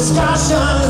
discussion.